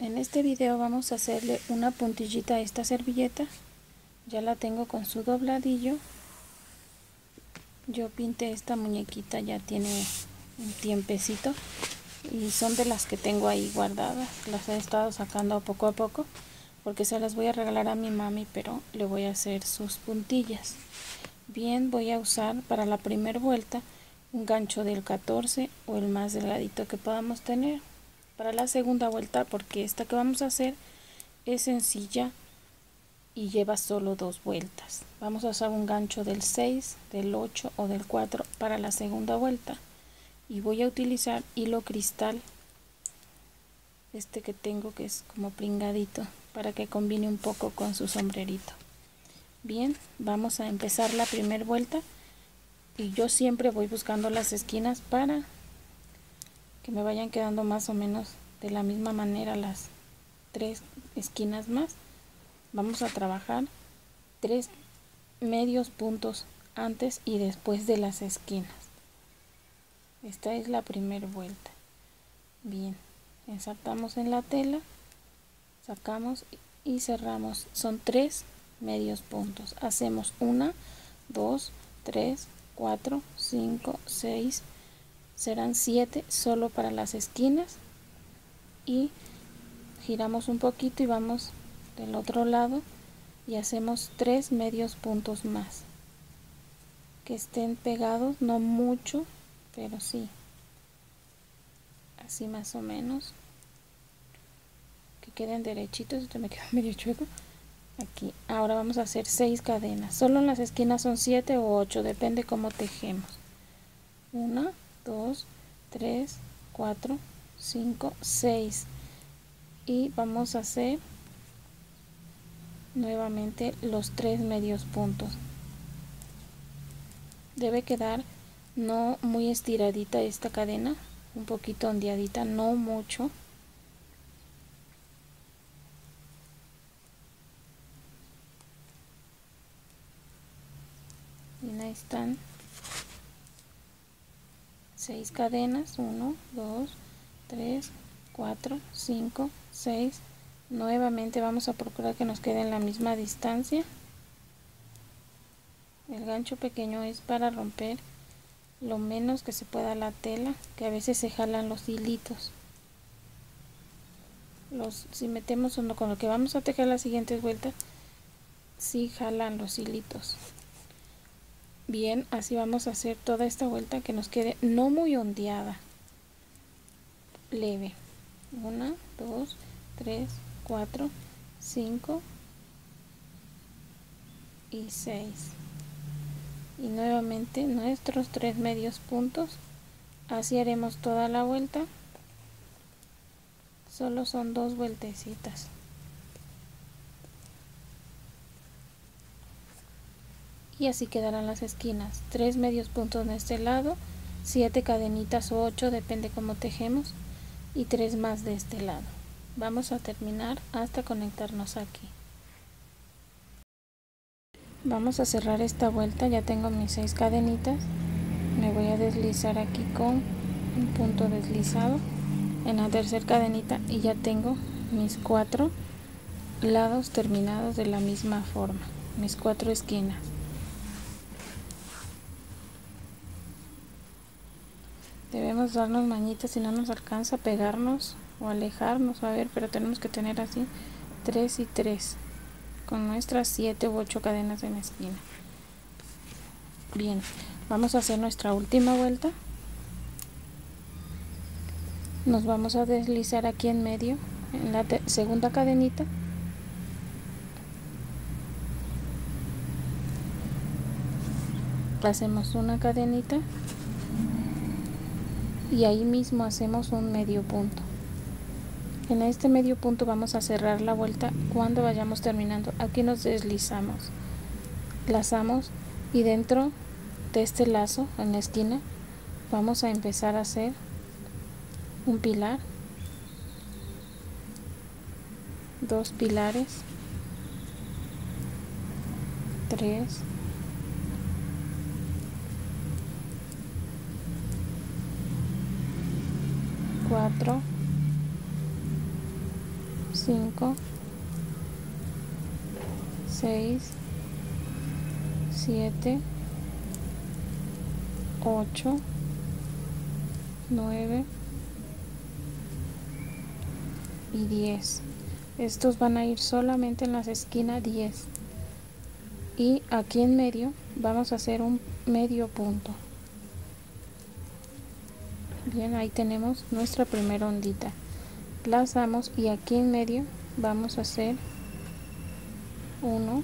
En este video vamos a hacerle una puntillita a esta servilleta. Ya la tengo con su dobladillo. Yo pinté esta muñequita, ya tiene un tiempecito. Y son de las que tengo ahí guardadas. Las he estado sacando poco a poco. Porque se las voy a regalar a mi mami, pero le voy a hacer sus puntillas. Bien, voy a usar para la primera vuelta un gancho del 14 o el más delgadito que podamos tener para la segunda vuelta porque esta que vamos a hacer es sencilla y lleva solo dos vueltas. Vamos a usar un gancho del 6 del 8 o del 4 para la segunda vuelta. Y voy a utilizar hilo cristal este que tengo que es como pringadito para que combine un poco con su sombrerito. Bien vamos a empezar la primera vuelta y yo siempre voy buscando las esquinas para que me vayan quedando más o menos de la misma manera las tres esquinas más. Vamos a trabajar tres medios puntos antes y después de las esquinas. Esta es la primera vuelta. Bien ensartamos en la tela sacamos y cerramos. Son tres medios puntos. Hacemos una dos tres cuatro cinco seis serán 7 solo para las esquinas. Y giramos un poquito y vamos del otro lado y hacemos tres medios puntos más. Que estén pegados no mucho pero sí. Así más o menos. Que queden derechitos esto me queda medio chueco. Aquí ahora vamos a hacer seis cadenas. Solo en las esquinas son 7 o 8 depende cómo tejemos. Una 2, 3, 4, 5, 6 y vamos a hacer nuevamente los tres medios puntos. Debe quedar no muy estiradita esta cadena un poquito ondeadita no mucho. Y ahí están 6 cadenas 1 2 3 4 5 6 nuevamente vamos a procurar que nos quede en la misma distancia. El gancho pequeño es para romper lo menos que se pueda la tela que a veces se jalan los hilitos. Los si metemos uno con lo que vamos a tejer la siguiente vuelta si jalan los hilitos bien así vamos a hacer toda esta vuelta que nos quede no muy ondeada. Leve. 1 2 3 4 5 y 6 y nuevamente nuestros tres medios puntos. Así haremos toda la vuelta. Solo son dos vueltecitas y así quedarán las esquinas. Tres medios puntos en este lado siete cadenitas o ocho depende cómo tejemos y tres más de este lado. Vamos a terminar hasta conectarnos aquí. Vamos a cerrar esta vuelta ya tengo mis seis cadenitas. Me voy a deslizar aquí con un punto deslizado en la tercera cadenita y ya tengo mis cuatro lados terminados de la misma forma mis cuatro esquinas debemos darnos mañitas si no nos alcanza a pegarnos o alejarnos. A ver pero tenemos que tener así 3 y 3 con nuestras 7 u 8 cadenas en la esquina. Bien vamos a hacer nuestra última vuelta. Nos vamos a deslizar aquí en medio en la segunda cadenita. Hacemos una cadenita y ahí mismo hacemos un medio punto. En este medio punto vamos a cerrar la vuelta cuando vayamos terminando. Aquí nos deslizamos lazamos y dentro de este lazo en la esquina vamos a empezar a hacer un pilar dos pilares tres 4 5 6 7 8 9 y 10 estos van a ir solamente en las esquinas 10 y aquí en medio vamos a hacer un medio punto bien ahí tenemos nuestra primera ondita. Lazamos y aquí en medio vamos a hacer 1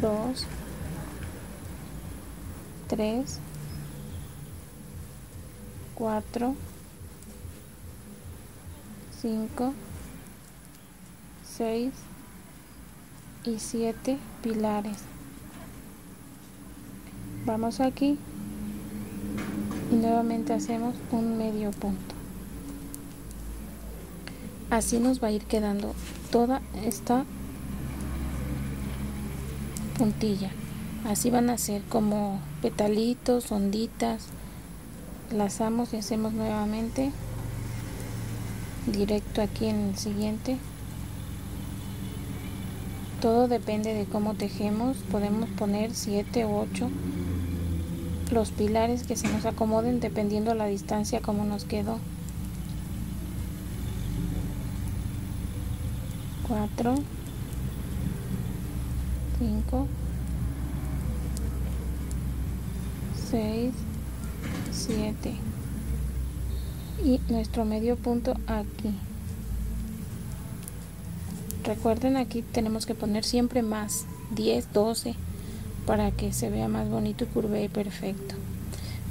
2 3 4 5 6 y 7 pilares. Vamos aquí y nuevamente hacemos un medio punto. Así nos va a ir quedando toda esta puntilla. Así van a ser como petalitos onditas. Lazamos y hacemos nuevamente directo aquí en el siguiente. Todo depende de cómo tejemos. Podemos poner 7 u 8 los pilares que se nos acomoden dependiendo la distancia como nos quedó. 4 5 6 7 y nuestro medio punto aquí. Recuerden aquí tenemos que poner siempre más. 10 12 para que se vea más bonito y curve perfecto.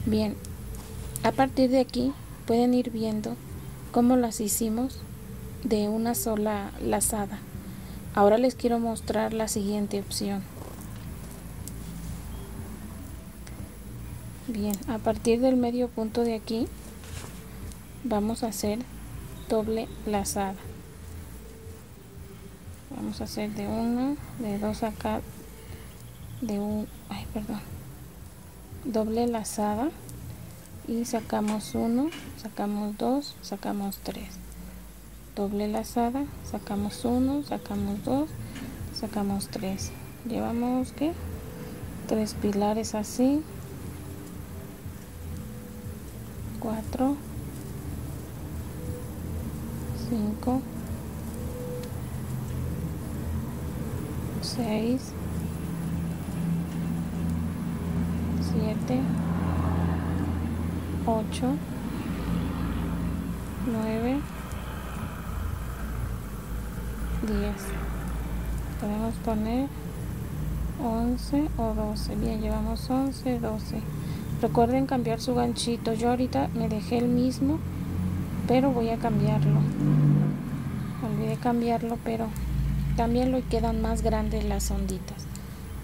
Bien a partir de aquí pueden ir viendo cómo las hicimos de una sola lazada. Ahora les quiero mostrar la siguiente opción. Bien a partir del medio punto de aquí vamos a hacer doble lazada. Vamos a hacer de una de dos acá de un ay perdón doble lazada y sacamos uno sacamos dos sacamos tres. Doble lazada sacamos uno sacamos dos sacamos tres. Llevamos que tres pilares así. Cuatro. 5 6 7 8 9 10 podemos poner 11 o 12 bien llevamos 11 12 recuerden cambiar su ganchito. Yo ahorita me dejé el mismo pero voy a cambiarlo. Olvidé cambiarlo pero también y quedan más grandes las onditas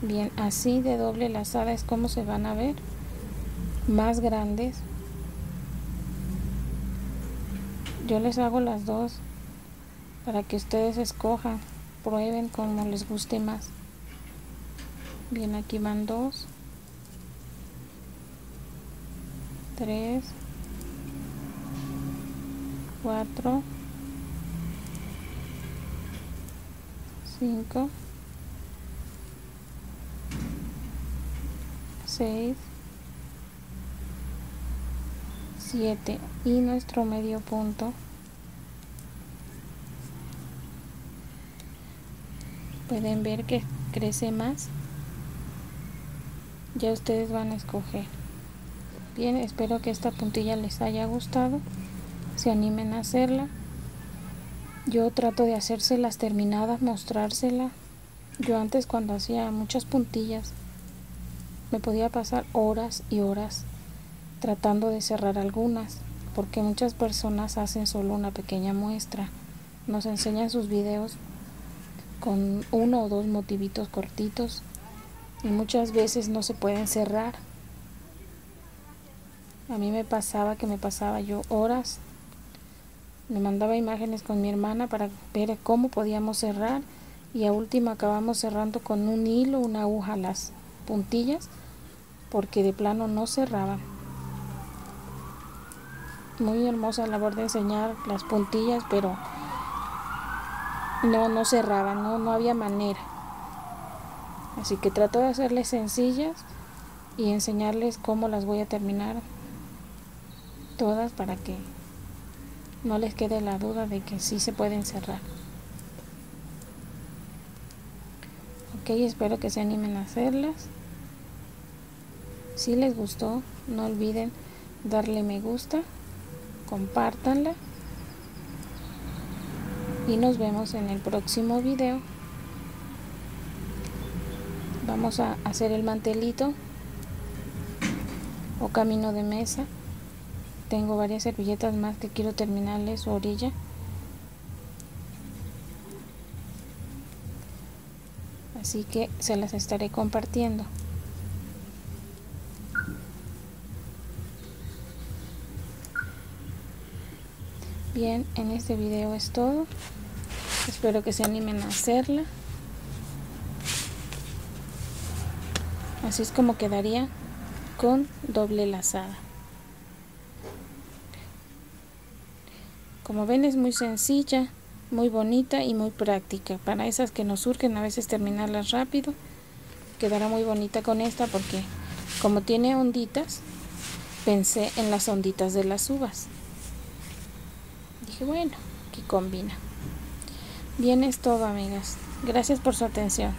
bien así de doble lazada es como se van a ver. Más grandes. Yo les hago las dos para que ustedes escojan prueben como les guste más. Bien aquí van dos tres 4 5 6 7 y nuestro medio punto pueden ver que crece más ya ustedes van a escoger bien espero que esta puntilla les haya gustado se animen a hacerla. Yo trato de hacérselas terminadas, mostrársela. Yo antes cuando hacía muchas puntillas me podía pasar horas y horas tratando de cerrar algunas, porque muchas personas hacen solo una pequeña muestra. Nos enseñan sus videos con uno o dos motivitos cortitos y muchas veces no se pueden cerrar. A mí me pasaba que me pasaba yo horas me mandaba imágenes con mi hermana para ver cómo podíamos cerrar y a último acabamos cerrando con un hilo, una aguja las puntillas porque de plano no cerraban. muy hermosa labor de enseñar las puntillas, pero no, no cerraban, no, no había manera. Así que trato de hacerles sencillas y enseñarles cómo las voy a terminar todas para que no les quede la duda de que sí se pueden cerrar. Ok, espero que se animen a hacerlas. Si les gustó, no olviden darle me gusta, compártanla y nos vemos en el próximo video. Vamos a hacer el mantelito o camino de mesa. Tengo varias servilletas más que quiero terminarles su orilla. Así que se las estaré compartiendo. Bien, en este video es todo. Espero que se animen a hacerla. Así es como quedaría con doble lazada. Como ven es muy sencilla, muy bonita y muy práctica. Para esas que nos surgen a veces terminarlas rápido, quedará muy bonita con esta porque como tiene onditas, pensé en las onditas de las uvas. Bueno, que combina. Bien es todo, amigas. Gracias por su atención.